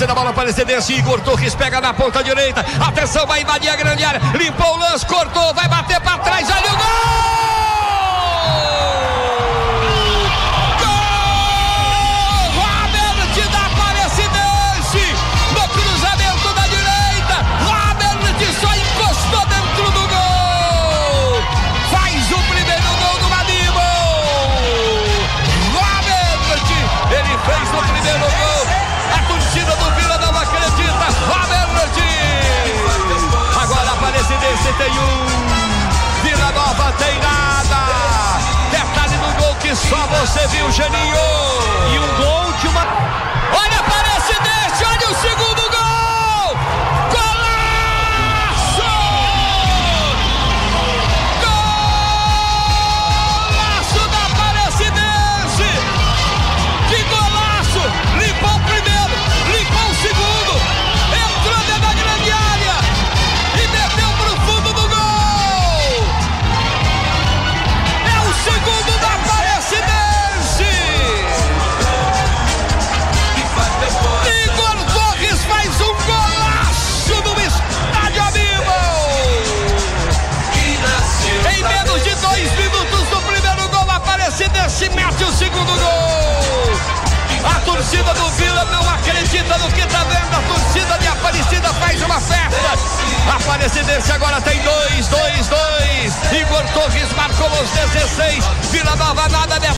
posse da bola para Cedense. Igor Torres pega na ponta direita. Atenção, vai invadir a grande área. Limpou o lance, cortou, vai bater para trás. Vila Nova tem nada. Detalhe no gol que só você viu, Geninho. E um gol Aparecidense mete o segundo gol! A torcida do Vila não acredita no que tá vendo. A torcida de Aparecida faz uma festa. Aparecidense agora tem dois, dois, dois. Igor Torres marcou os 16. Vila Nova nada.